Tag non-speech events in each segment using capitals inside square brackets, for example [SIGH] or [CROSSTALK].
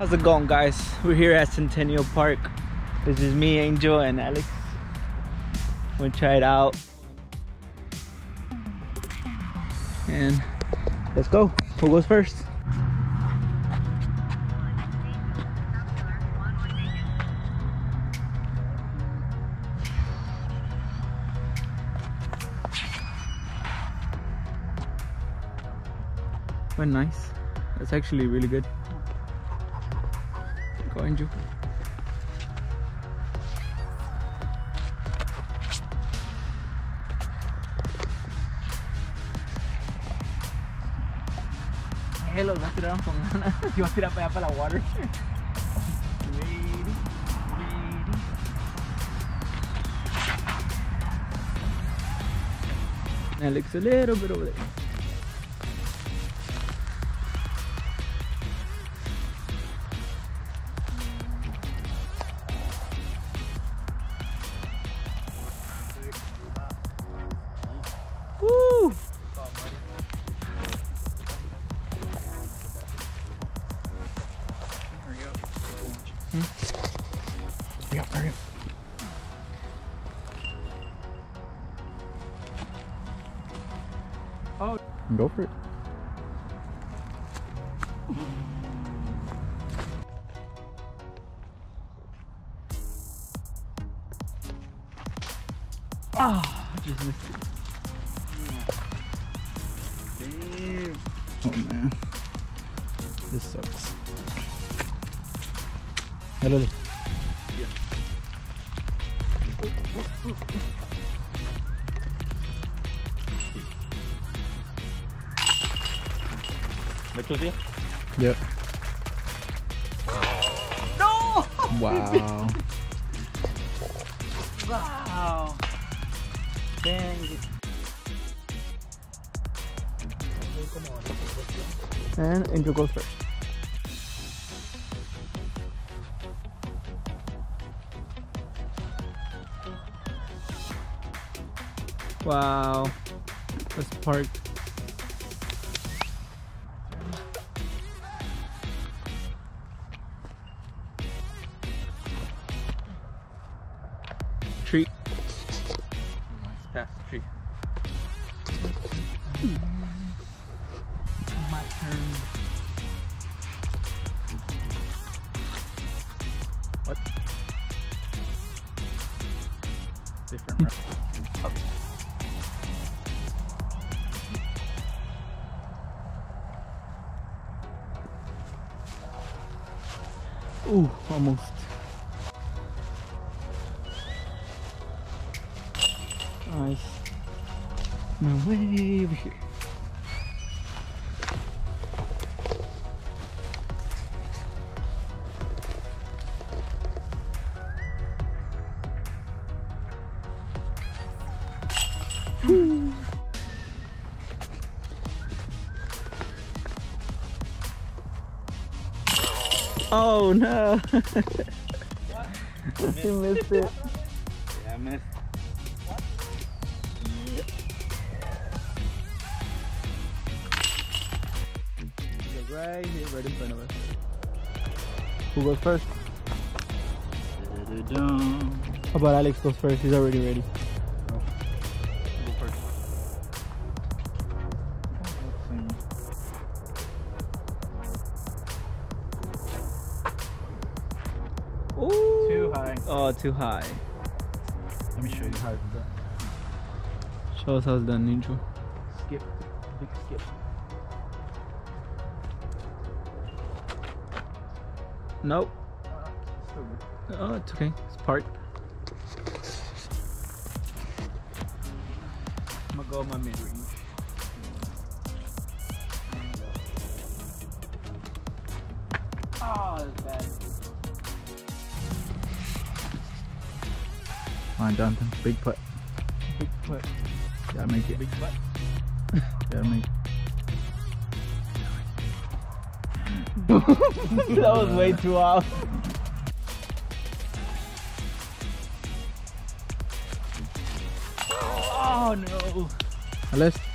How's it going guys? [LAUGHS] We're here at Centennial Park. This is me, Angel, and Alex. Gonna try it out. And let's go. Who goes first? Went nice. That's actually really good. Go Angel. Hello, vas a tirar con ganas. [LAUGHS] Yo voy a tirar para allá para la water. Alex, a little bit over there. Go for it. Ah, just missed it. Oh man, this sucks. Hello. Yep. No! Wow. Wow. Dang it. and Angel goes first. Wow. That's parked. Tree. Past the tree. My turn. What? Different route. Up. Ooh, almost. My way over here. Oh no! [LAUGHS] you missed it. Yeah, I missed. Right here, right in front of us. Who goes first? How about Alex goes first? He's already ready. Go first. Ooh. Too high. Oh, too high. Let me show you how it's done. Show us how it's done, Ninja. Skip. Big skip. Nope. Uh, oh, it's okay. It's parked. I'm gonna go my mid range. Oh, ah, that's bad. Fine, Jonathan. Big putt. Big foot. Gotta make it. Big butt. [LAUGHS] Gotta make it. That was way too off. Oh no. Let's.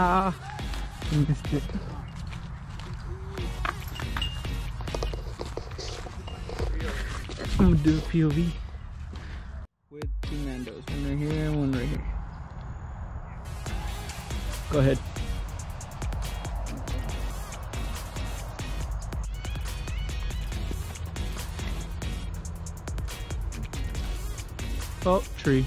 Ah, missed it. I'm gonna do a POV with two Nandos, one right here and one right here. Go ahead. Oh, tree.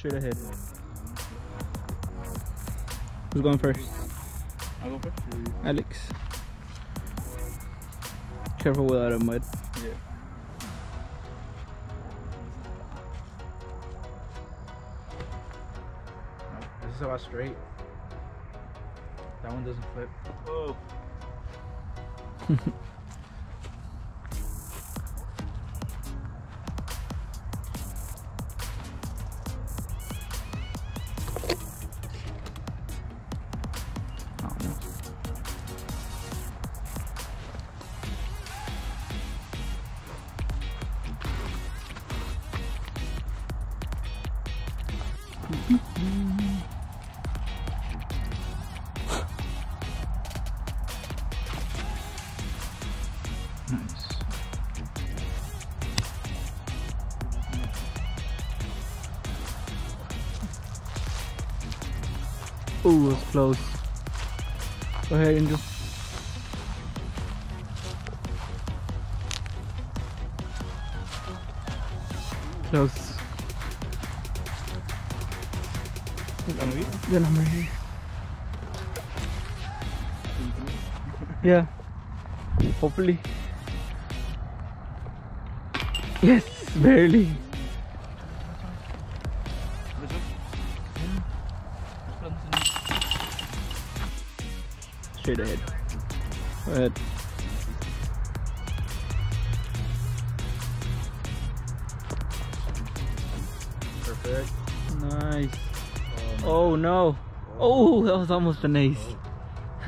straight ahead. Who's going first? I'll go first. Alex. Careful without a mud. Yeah. This is about straight. That one doesn't flip. Oh. Oh [LAUGHS] Ooh, it was close. Go ahead. Close. I'm right here. Yeah. Hopefully. Yes, barely. Straight ahead. Go ahead. Perfect. Nice. Oh no. Oh, that was almost an ace.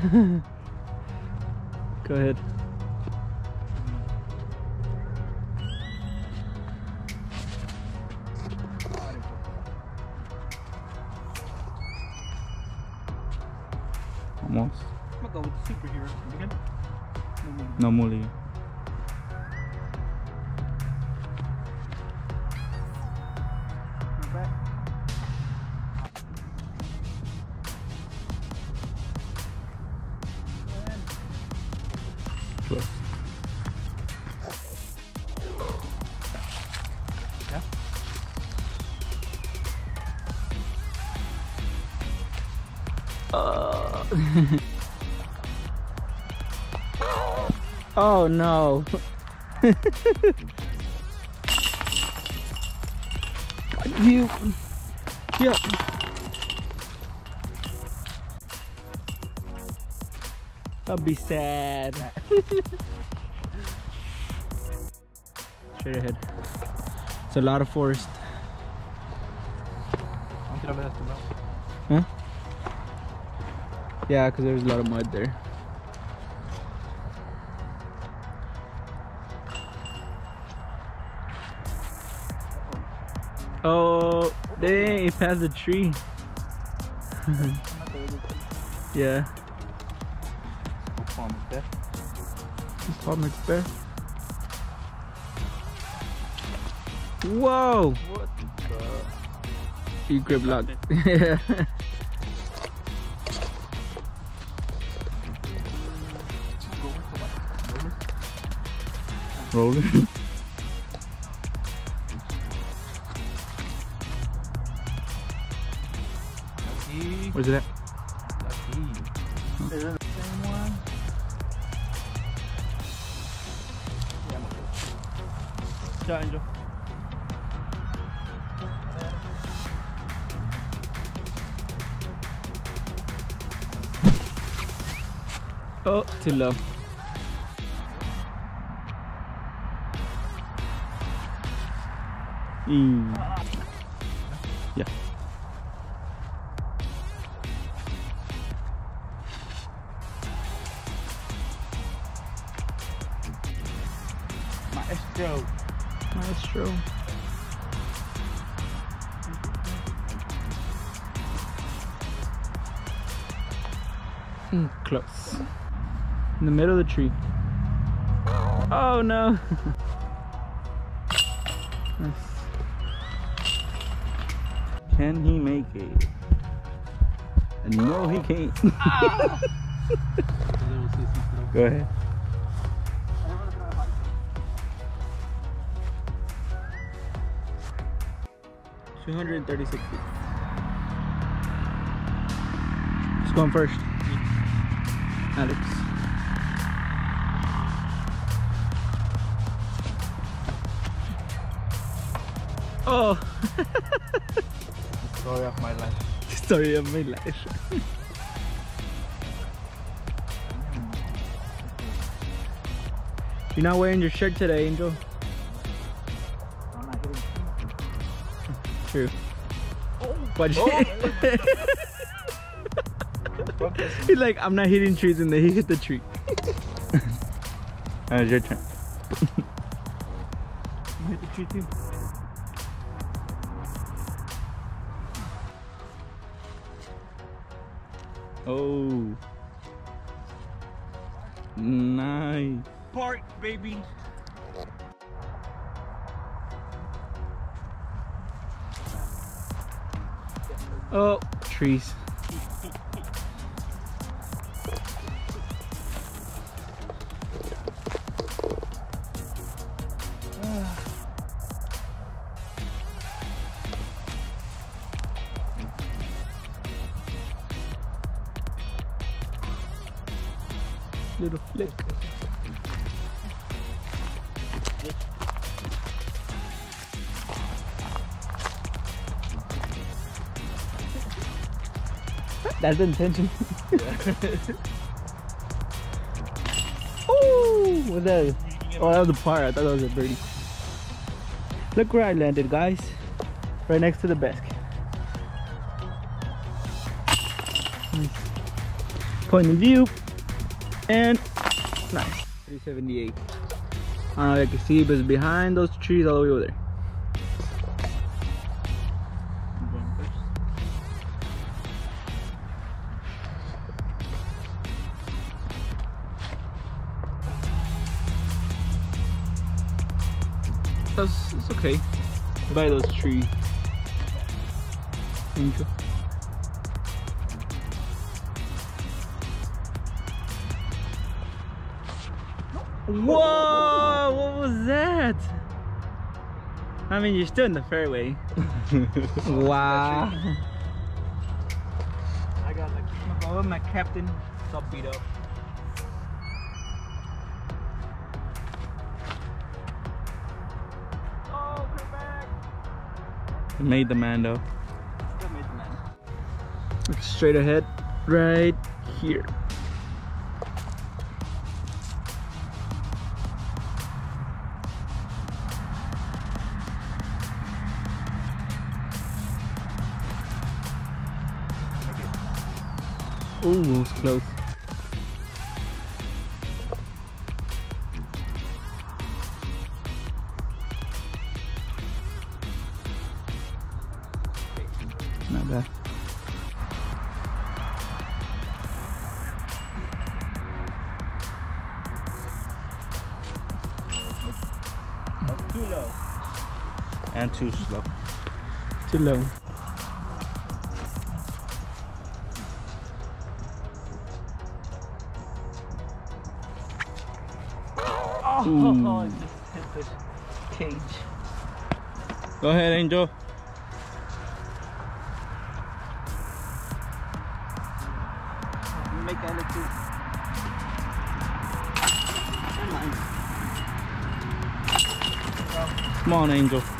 [LAUGHS] Go ahead. Almost. I'm gonna go with superhero. You? No mulligan. Not bad. Close. Yeah. Uh. [LAUGHS] oh no. [LAUGHS] you. Yep. I'll be sad. [LAUGHS] Straight ahead. It's a lot of forest. Vamos tirar ver esta, Huh? Yeah, because there's a lot of mud there. Oh, dang, it passed the tree. [LAUGHS] yeah, Farmer's Bear. Farmer's Bear. Whoa! What the You grip lock. yeah. Rolling. [LAUGHS] Where's it at? Angel. Oh, too low. Mm. Yeah. Maestro. Maestro. Mm, close. In the middle of the tree. Oh no. [LAUGHS] Nice. Can he make it? And no, he can't. [LAUGHS] [LAUGHS] Go ahead. Two hundred and thirty-six feet. Who's going first? Mm-hmm. Alex. Oh, [LAUGHS] Story of my life. story of my life. [LAUGHS] Mm-hmm. You're not wearing your shirt today, Angel. True. But Oh. [LAUGHS] he's like, I'm not hitting trees, and then he hit the tree. [LAUGHS] Uh, it's your turn. You hit the tree too. Oh. Nice. Park, baby. Oh, trees. Little flick. That's [LAUGHS] the intention. oh, what's that? Oh, that was a par. I thought that was a birdie. Look where I landed, guys. Right next to the basket. Nice. Point of view. And nice. 378. Ah, I don't know if you can see, but it's behind those trees all the way over there. It's okay. By those trees. Angel. Whoa! What was that? I mean, you're still in the fairway. [LAUGHS] wow. I got like my, my captain. It's all beat up. Made the man though. Made the man. Look straight ahead, right here. Ooh, it's close. Not bad. Too low. And too slow. Too low. Oh, Ooh. Oh, it just his cage. Go ahead, Angel. Come on, Angel.